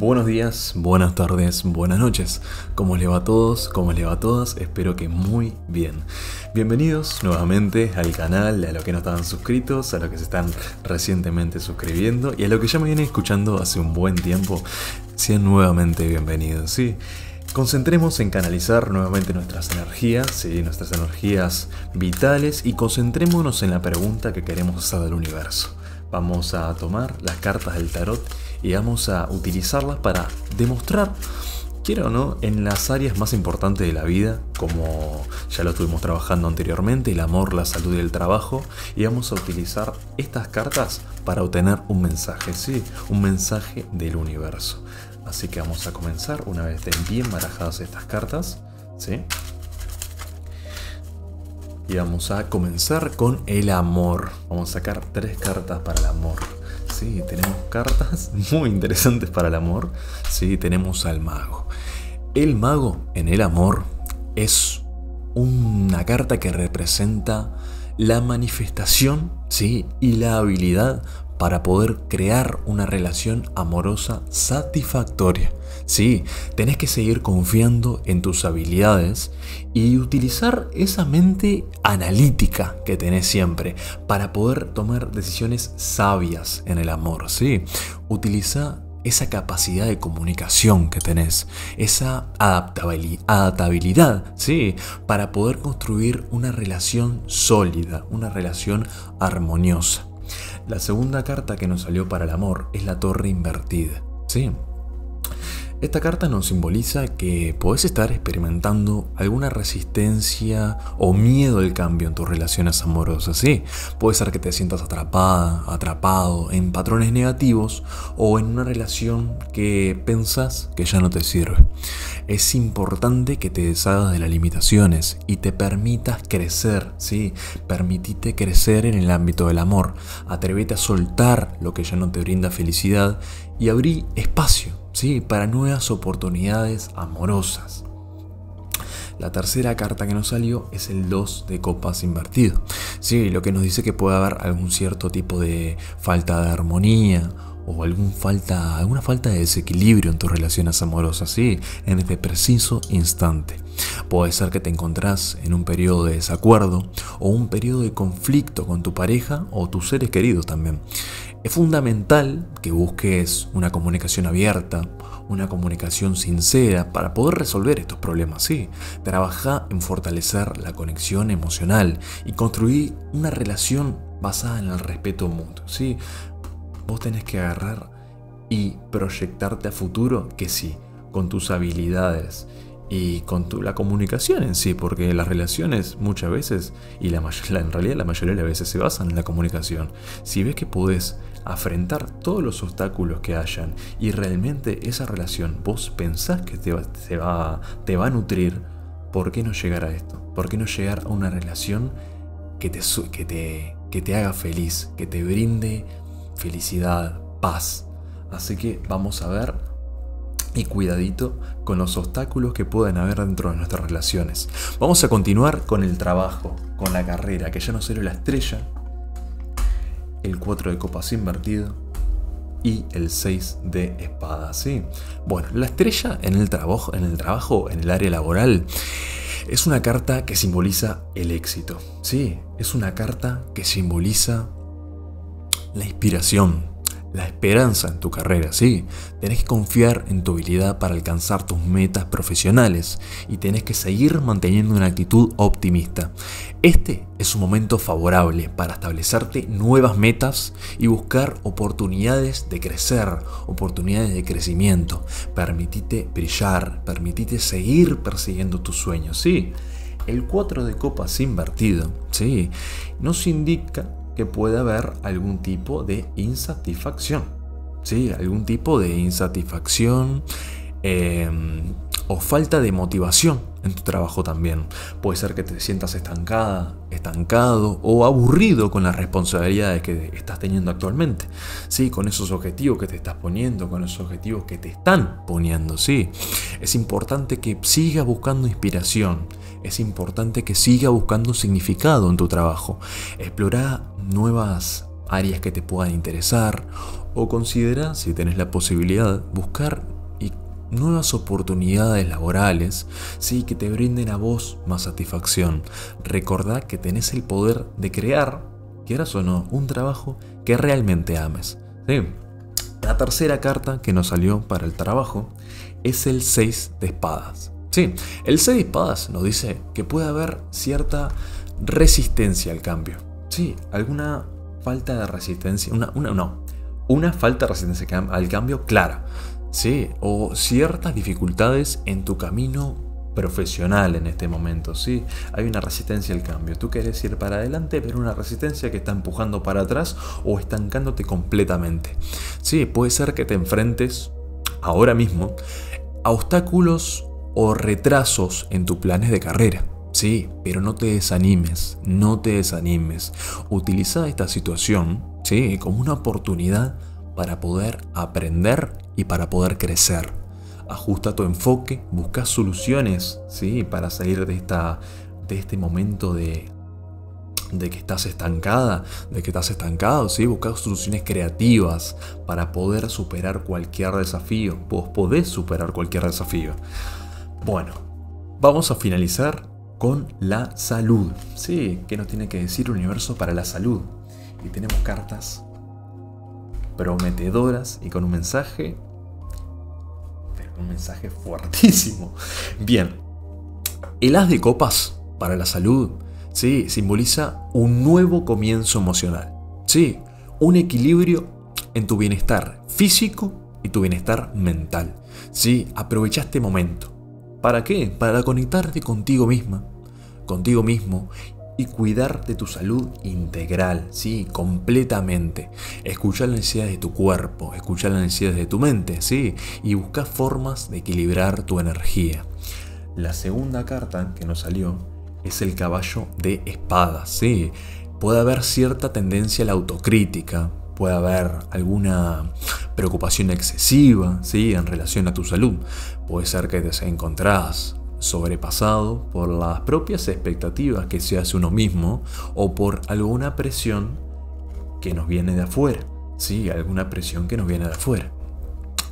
Buenos días, buenas tardes, buenas noches. ¿Cómo les va a todos? ¿Cómo les va a todas? Espero que muy bien. Bienvenidos nuevamente al canal, a los que no estaban suscritos, a los que se están recientemente suscribiendo y a los que ya me vienen escuchando hace un buen tiempo. Sean nuevamente bienvenidos. Concentremos en canalizar nuevamente nuestras energías, ¿sí? nuestras energías vitales y concentrémonos en la pregunta que queremos hacer del universo. Vamos a tomar las cartas del tarot y vamos a utilizarlas para demostrar, quiero o no, en las áreas más importantes de la vida, como ya lo estuvimos trabajando anteriormente, el amor, la salud y el trabajo, y vamos a utilizar estas cartas para obtener un mensaje, sí, un mensaje del universo. Así que vamos a comenzar una vez estén bien barajadas estas cartas, ¿sí? Y vamos a comenzar con el amor. Vamos a sacar tres cartas para el amor. Tenemos cartas muy interesantes para el amor. Sí, tenemos al mago. El mago en el amor es una carta que representa la manifestación, sí, y la habilidad para poder crear una relación amorosa satisfactoria. Sí, tenés que seguir confiando en tus habilidades y utilizar esa mente analítica que tenés siempre para poder tomar decisiones sabias en el amor. Sí, utiliza esa capacidad de comunicación que tenés, esa adaptabilidad, sí, para poder construir una relación sólida, una relación armoniosa. La segunda carta que nos salió para el amor es la torre invertida. Sí. Esta carta nos simboliza que podés estar experimentando alguna resistencia o miedo al cambio en tus relaciones amorosas. Sí, puede ser que te sientas atrapada, atrapado en patrones negativos o en una relación que pensás que ya no te sirve. Es importante que te deshagas de las limitaciones y te permitas crecer, sí, permitite crecer en el ámbito del amor. Atrevete a soltar lo que ya no te brinda felicidad y abrí espacio ¿sí? para nuevas oportunidades amorosas. La tercera carta que nos salió es el 2 de copas invertido. Sí, lo que nos dice que puede haber algún cierto tipo de falta de armonía o algún falta, alguna falta de desequilibrio en tus relaciones amorosas, sí, en este preciso instante. Puede ser que te encontrás en un periodo de desacuerdo o un periodo de conflicto con tu pareja o tus seres queridos también. Es fundamental que busques una comunicación abierta, una comunicación sincera para poder resolver estos problemas, sí. Trabaja en fortalecer la conexión emocional y construir una relación basada en el respeto mutuo, sí. Vos tenés que agarrar y proyectarte a futuro que sí, con tus habilidades y con tu, la comunicación en sí, porque las relaciones muchas veces, y la, en realidad la mayoría de las veces se basan en la comunicación. Si ves que podés afrontar todos los obstáculos que hayan y realmente esa relación vos pensás que te va, te va, te va a nutrir, ¿por qué no llegar a esto? ¿Por qué no llegar a una relación que te, que te, que te haga feliz, que te brinde felicidad, paz? Así que vamos a ver y cuidadito con los obstáculos que pueden haber dentro de nuestras relaciones. Vamos a continuar con el trabajo, con la carrera, que ya no será la estrella, el 4 de copas invertido y el 6 de espadas, ¿sí? Bueno, la estrella en el trabajo, en el trabajo, en el área laboral, es una carta que simboliza el éxito, ¿sí? Es una carta que simboliza la inspiración, la esperanza en tu carrera, sí. Tenés que confiar en tu habilidad para alcanzar tus metas profesionales y tenés que seguir manteniendo una actitud optimista. Este es un momento favorable para establecerte nuevas metas y buscar oportunidades de crecer, oportunidades de crecimiento. Permitite brillar, permitite seguir persiguiendo tus sueños, sí. El 4 de copas invertido, sí, nos indica puede haber algún tipo de insatisfacción. ¿sí? Algún tipo de insatisfacción em, o falta de motivación en tu trabajo también. Puede ser que te sientas estancada, estancado o aburrido con las responsabilidades que estás teniendo actualmente. Sí, con esos objetivos que te estás poniendo, con esos objetivos que te están poniendo, sí. Es importante que sigas buscando inspiración, es importante que sigas buscando significado en tu trabajo. Explora nuevas áreas que te puedan interesar o considera, si tenés la posibilidad, buscar nuevas oportunidades laborales, sí, que te brinden a vos más satisfacción. Recordá que tenés el poder de crear, quieras o no, un trabajo que realmente ames. La tercera carta que nos salió para el trabajo es el 6 de espadas. Sí, el 6 de espadas nos dice que puede haber cierta resistencia al cambio. Sí, alguna falta de resistencia, una, una no, una falta de resistencia al cambio clara. Sí, o ciertas dificultades en tu camino profesional en este momento, ¿sí? Hay una resistencia al cambio. Tú quieres ir para adelante, pero una resistencia que está empujando para atrás o estancándote completamente. Sí, puede ser que te enfrentes ahora mismo a obstáculos o retrasos en tus planes de carrera. Sí, pero no te desanimes, no te desanimes. Utiliza esta situación, sí, como una oportunidad para poder aprender y para poder crecer. Ajusta tu enfoque, busca soluciones, sí, para salir de esta de este momento de de que estás estancada, de que estás estancado, ¿sí? busca soluciones creativas para poder superar cualquier desafío. Vos podés superar cualquier desafío. Bueno, vamos a finalizar con la salud. Sí, ¿qué nos tiene que decir el universo para la salud? Y tenemos cartas prometedoras y con un mensaje, un mensaje fuertísimo. Bien, el as de copas para la salud, sí, simboliza un nuevo comienzo emocional. Sí, un equilibrio en tu bienestar físico y tu bienestar mental. Sí, aprovecha este momento. ¿Para qué? Para conectarte contigo misma, contigo mismo y cuidar de tu salud integral, sí, completamente. Escuchar las necesidades de tu cuerpo, escuchar las necesidades de tu mente, sí, y buscar formas de equilibrar tu energía. La segunda carta que nos salió es el caballo de espadas, sí. Puede haber cierta tendencia a la autocrítica, puede haber alguna preocupación excesiva ¿sí? en relación a tu salud. Puede ser que te encontrás sobrepasado por las propias expectativas que se hace uno mismo o por alguna presión que nos viene de afuera. Sí, alguna presión que nos viene de afuera.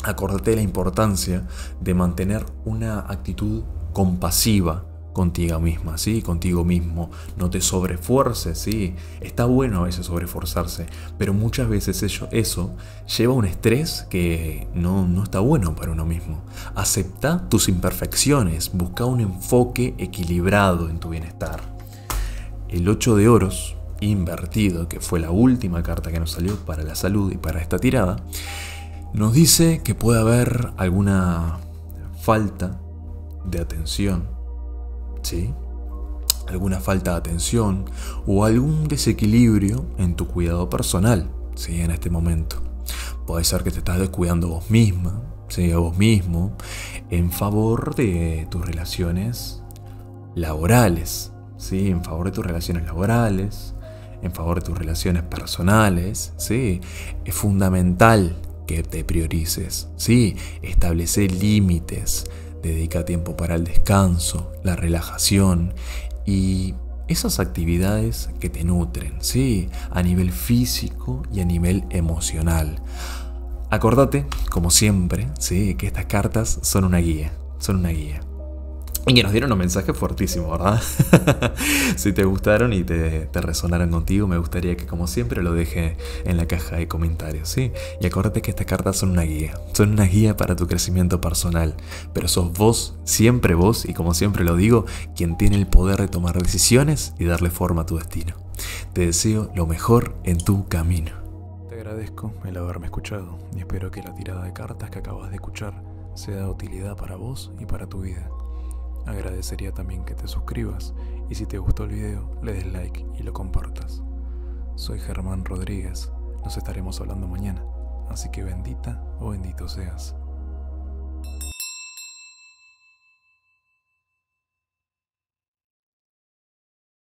Acordate la importancia de mantener una actitud compasiva contigo misma, ¿sí? Contigo mismo. No te sobrefuerces, ¿sí? Está bueno a veces sobreforzarse, pero muchas veces eso, eso lleva un estrés que no, no está bueno para uno mismo. Acepta tus imperfecciones, busca un enfoque equilibrado en tu bienestar. El 8 de oros, invertido, que fue la última carta que nos salió para la salud y para esta tirada, nos dice que puede haber alguna falta de atención ¿sí? alguna falta de atención o algún desequilibrio en tu cuidado personal ¿sí? en este momento. Puede ser que te estás descuidando vos misma, ¿sí? a vos mismo, en favor de tus relaciones laborales, ¿sí? en favor de tus relaciones laborales, en favor de tus relaciones personales. ¿sí? Es fundamental que te priorices, ¿sí? establecer límites dedica tiempo para el descanso, la relajación y esas actividades que te nutren, sí, a nivel físico y a nivel emocional. Acordate, como siempre, sí, que estas cartas son una guía, son una guía. Y que nos dieron un mensaje fuertísimo, ¿verdad? si te gustaron y te, te, resonaron contigo, me gustaría que como siempre lo deje en la caja de comentarios, ¿sí? Y acuérdate que estas cartas son una guía, son una guía para tu crecimiento personal, pero sos vos, siempre vos, y como siempre lo digo, quien tiene el poder de tomar decisiones y darle forma a tu destino. Te deseo lo mejor en tu camino. Te agradezco el haberme escuchado y espero que la tirada de cartas que acabas de escuchar sea de utilidad para vos y para tu vida. Agradecería también que te suscribas y si te gustó el video le des like y lo compartas. Soy Germán Rodríguez, nos estaremos hablando mañana, así que bendita o bendito seas.